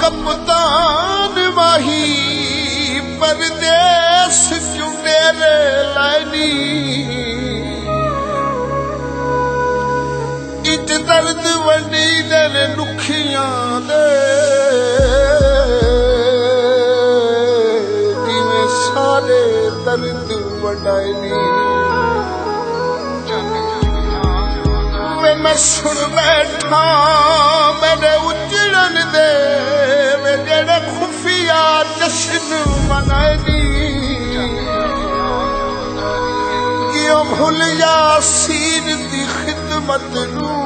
ڪپدان واهي پر جيس چوڊي لائي درد وڃي درکيان ڏي ڏينهن ساري درد وڏائي ਸੁਣ ਬੈਠਾ, ਮੇਰੇ ਉਜੜਨ ਦੇ ਵੇ ਜਿਹੜੇ ਖੁਫੀਆ ਜਸ਼ਨ ਮਨਾਇਨੀ ਕਿਉਂ ਭੁੱਲ ਯਾਸੀਨ ਦੀ ਖਿਦਮਤ ਨੂੰ?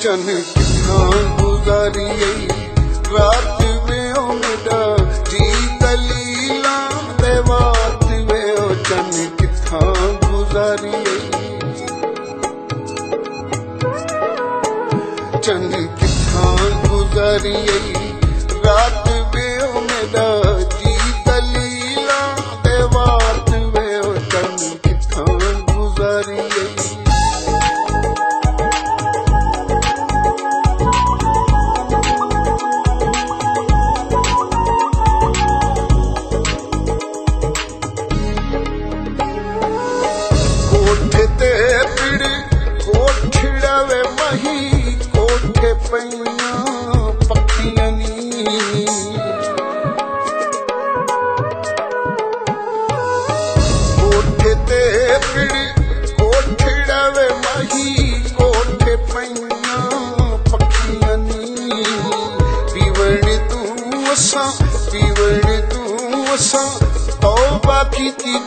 ਚਨ ਕਿਥਾਂ ਗੁਜ਼ਾਰੀਏ? ਰਾਤ ਵੇ ਉਮੜਾ ਉਹ ਚਨ ਕਿਥਾਂ ਗੁਜ਼ਾਰੀਏ ਚੰਨ ਕਿਥਾਂ ਗੁਜ਼ਰੀਏ ਵੇ ਮਹੀ ਕੋਠੇ ਪਈਆਂ ਪੱਕੀਆਂ ਨੀ। ਕੋਠੇ ਤੇ ਪਿੜ ਕੋਠੜਾ ਵੇ ਮਹੀ ਕੋਠੇ ਪਈਆਂ ਪੱਕੀਆਂ ਨੀ। ਪੀਵਣ ਤੂੰ ਅਸਾਂ, ਪੀਵਣ ਤੂੰ ਅਸਾਂ, ਤੌਬਾ ਕੀਤੀ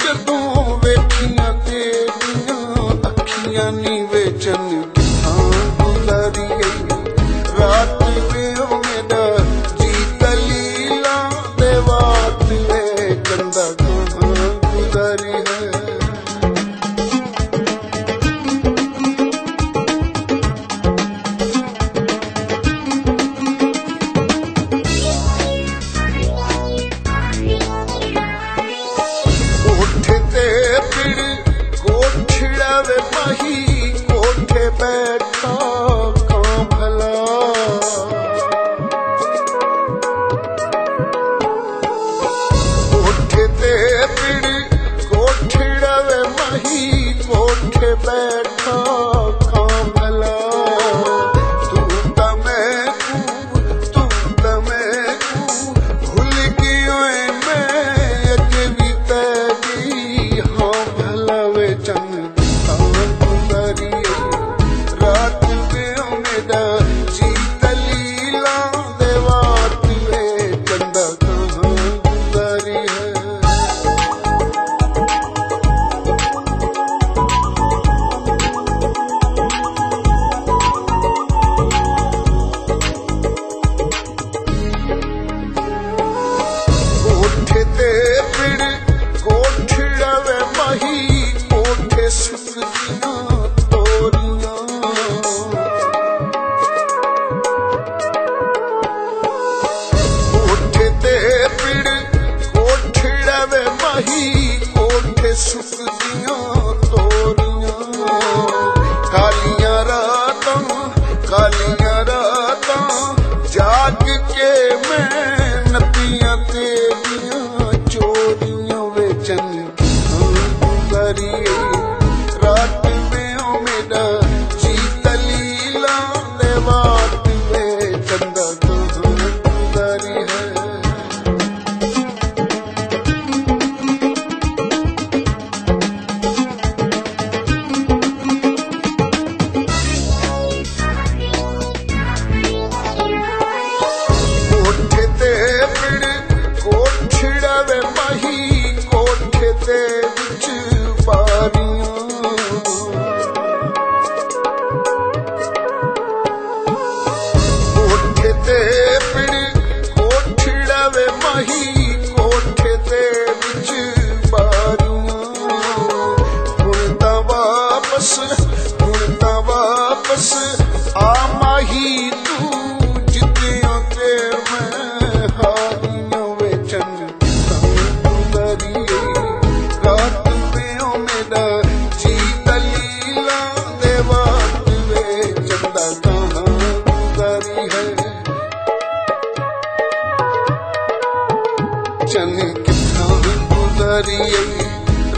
ਕੋਠੜਾ ਵੇ ਮਹੀ ਕੋਠੇ ਮੇਰਾ ਕੋਠੜਾ ਵੇ ਮਹੀ ਕੋਠੇ ਸੁੱਕਦੀਆਂ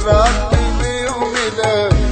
ربي بيهم إله